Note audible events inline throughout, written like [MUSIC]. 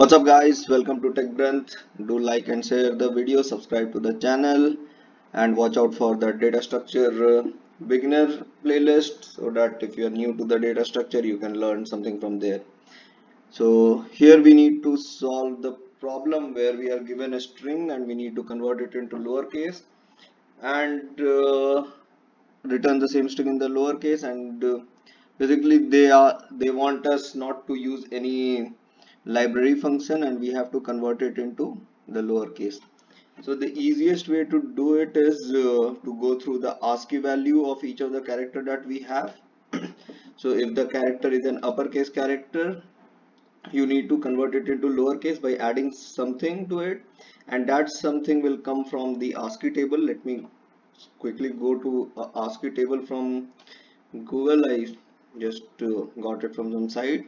What's up guys, welcome to TechGranth. Do like and share the video, subscribe to the channel and watch out for the data structure uh, beginner playlist so that if you are new to the data structure you can learn something from there. So here we need to solve the problem where we are given a string and we need to convert it into lowercase and uh, return the same string in the lowercase and uh, basically they are they want us not to use any library function and we have to convert it into the lowercase so the easiest way to do it is uh, to go through the ASCII value of each of the character that we have. [CLEARS THROAT] So if the character is an uppercase character you need to convert it into lowercase by adding something to it. And that something will come from the ASCII table. Let me quickly go to ASCII table from Google. I just uh, got it from some site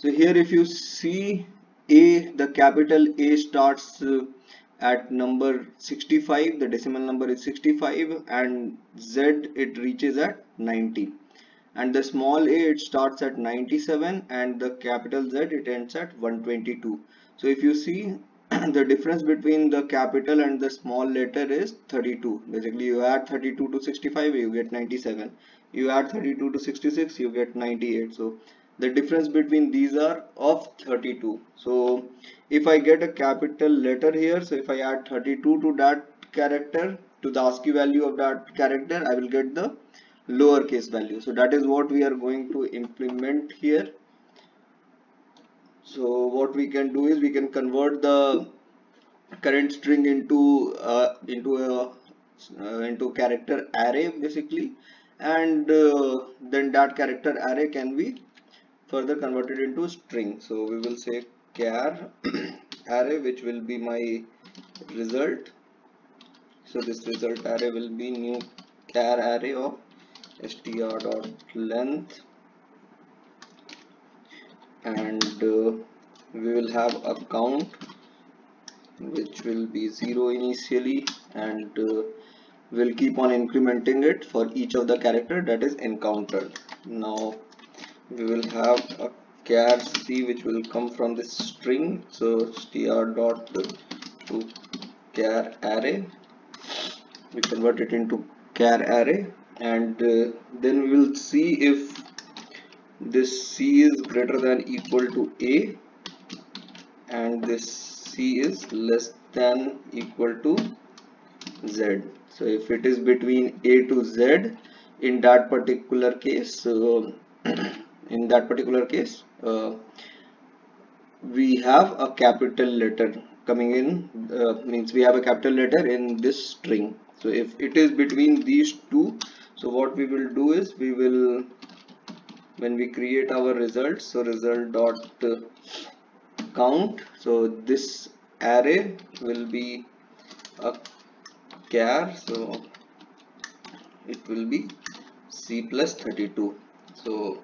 so here if you see a the capital a starts uh, at number 65 the decimal number is 65 and z it reaches at 90 and the small a it starts at 97 and the capital z it ends at 122 so if you see [CLEARS THROAT] the difference between the capital and the small letter is 32 basically you add 32 to 65 you get 97 you add 32 to 66 you get 98 so the difference between these are of 32 so if I get a capital letter here so if I add 32 to that character to the ASCII value of that character I will get the lowercase value. So that is what we are going to implement here. So what we can do is we can convert the current string into uh, into a uh, into character array basically. And uh, then that character array can be further converted into string. So we will say char [CLEARS THROAT] array which will be my result. So this result array will be new char array of str dot length. And uh, we will have a count which will be 0 initially. And uh, we'll keep on incrementing it for each of the character that is encountered. Now we will have a char c which will come from this string. So str dot to char array. We convert it into char array. And uh, then we will see if this c is greater than equal to a and this c is less than equal to z. So if it is between a to z in that particular case uh, [CLEARS THROAT] in that particular case uh, we have a capital letter coming in uh, means we have a capital letter in this string. So if it is between these two so what we will do is we will when we create our results so result dot uh, count. So this array will be a char so it will be c plus 32 so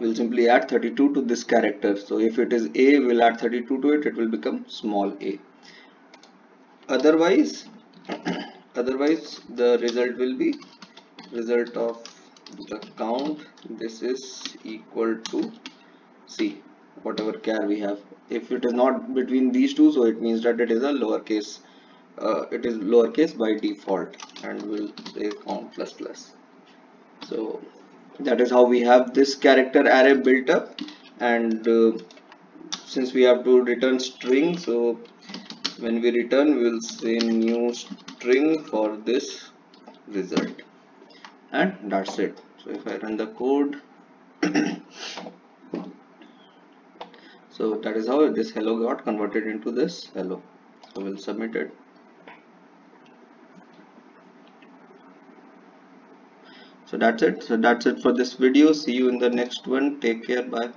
we'll simply add 32 to this character. So if it is a we'll add 32 to it it will become small a. Otherwise [CLEARS THROAT] otherwise the result will be result of the count this is equal to c whatever char we have. If it is not between these two so it means that it is a lowercase uh, it is lowercase by default and we'll say count plus plus. So that is how we have this character array built up. And uh, since we have to return string so when we return we will say new string for this result. And that's it. So if I run the code [COUGHS] so that is how this hello got converted into this hello. So we'll submit it so that's it. So that's it for this video. See you in the next one. Take care. Bye